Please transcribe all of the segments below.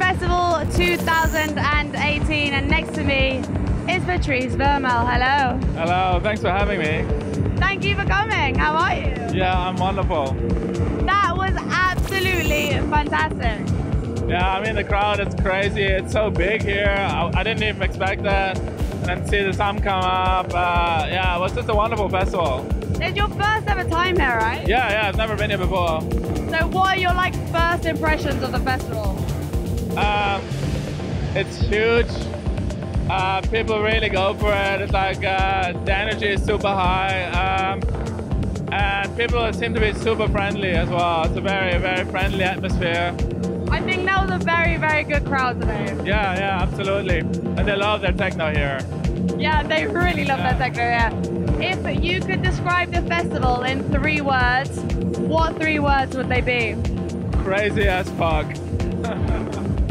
Festival 2018, and next to me is Patrice Bäumel. Hello. Hello, thanks for having me. Thank you for coming. How are you? Yeah, I'm wonderful. That was absolutely fantastic. Yeah, I mean, the crowd is crazy. It's so big here. I, I didn't even expect that. And see the sun come up. Uh, yeah, it was just a wonderful festival. It's your first ever time here, right? Yeah, yeah, I've never been here before. So, what are your like first impressions of the festival? It's huge. Uh, people really go for it. It's like uh, the energy is super high. Um, and people seem to be super friendly as well. It's a very, very friendly atmosphere. I think that was a very, very good crowd today. Yeah, yeah, absolutely. And they love their techno here. Yeah, they really love Yeah. that techno, yeah. If you could describe the festival in three words, what three words would they be? Crazy as fuck.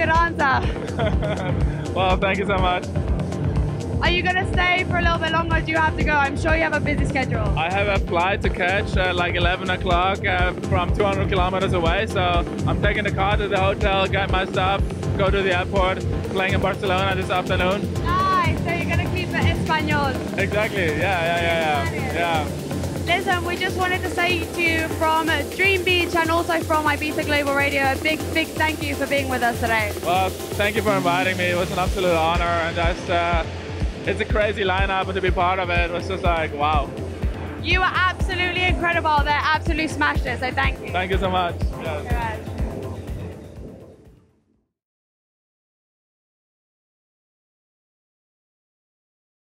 good answer. well, thank you so much. Are you going to stay for a little bit longer? or Do you have to go? I'm sure you have a busy schedule. I have a flight to catch at like 11 o'clock uh, from 200 kilometers away. So I'm taking the car to the hotel, get my stuff, go to the airport, playing in Barcelona this afternoon. Nice. So you're going to keep it Espanol. Exactly. Yeah, yeah, yeah, yeah. Yeah. Listen, we just wanted to say to you from Dreambeach and also from Ibiza Global Radio a big, big thank you for being with us today. Well, thank you for inviting me. It was an absolute honor, and just uh, it's a crazy lineup, and to be part of it was just like wow. You were absolutely incredible. They absolutely smashed it. So thank you. Thank you so much. Yes.